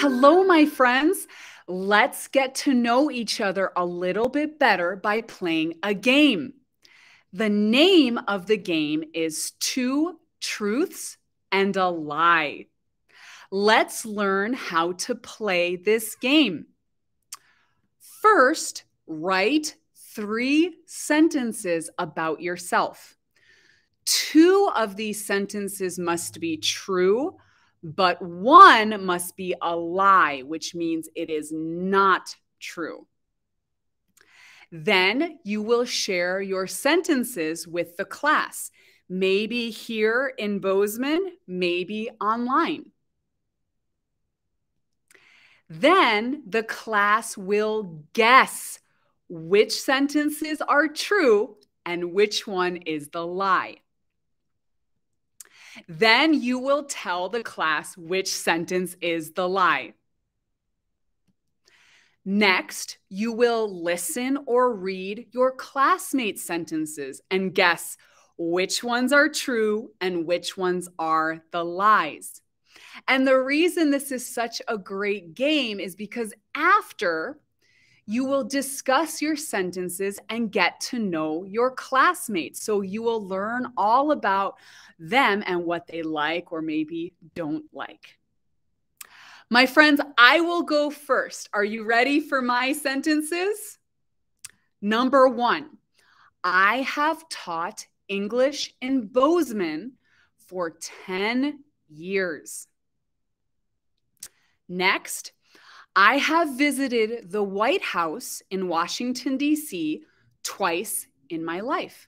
Hello, my friends. Let's get to know each other a little bit better by playing a game. The name of the game is Two Truths and a Lie. Let's learn how to play this game. First, write three sentences about yourself. Two of these sentences must be true but one must be a lie, which means it is not true. Then you will share your sentences with the class, maybe here in Bozeman, maybe online. Then the class will guess which sentences are true and which one is the lie. Then you will tell the class which sentence is the lie. Next, you will listen or read your classmates' sentences and guess which ones are true and which ones are the lies. And the reason this is such a great game is because after you will discuss your sentences and get to know your classmates. So you will learn all about them and what they like or maybe don't like. My friends, I will go first. Are you ready for my sentences? Number one, I have taught English in Bozeman for 10 years. Next, I have visited the White House in Washington, D.C. twice in my life.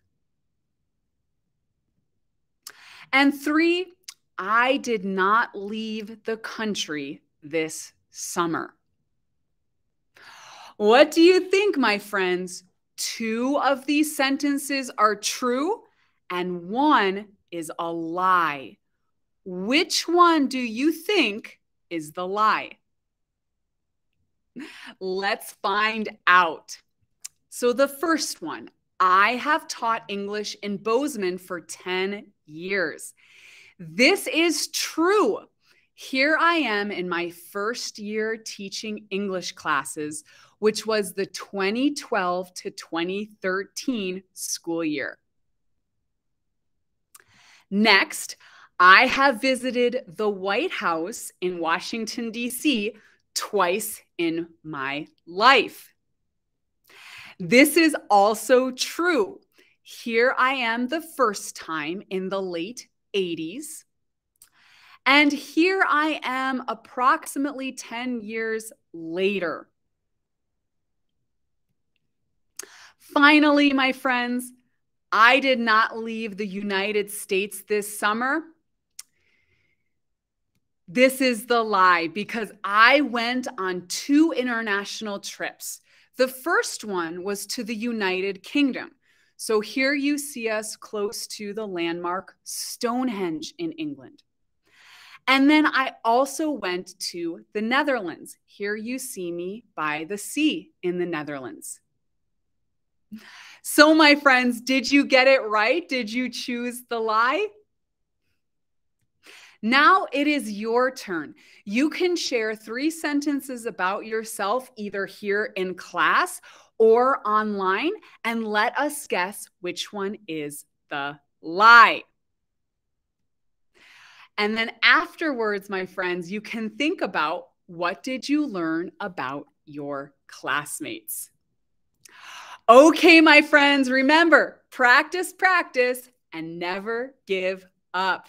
And three, I did not leave the country this summer. What do you think, my friends? Two of these sentences are true and one is a lie. Which one do you think is the lie? Let's find out. So, the first one I have taught English in Bozeman for 10 years. This is true. Here I am in my first year teaching English classes, which was the 2012 to 2013 school year. Next, I have visited the White House in Washington, D.C twice in my life. This is also true. Here I am the first time in the late 80s. And here I am approximately 10 years later. Finally, my friends, I did not leave the United States this summer. This is the lie because I went on two international trips. The first one was to the United Kingdom. So here you see us close to the landmark Stonehenge in England. And then I also went to the Netherlands. Here you see me by the sea in the Netherlands. So, my friends, did you get it right? Did you choose the lie? Now it is your turn. You can share three sentences about yourself either here in class or online and let us guess which one is the lie. And then afterwards, my friends, you can think about what did you learn about your classmates? Okay, my friends, remember practice, practice, and never give up.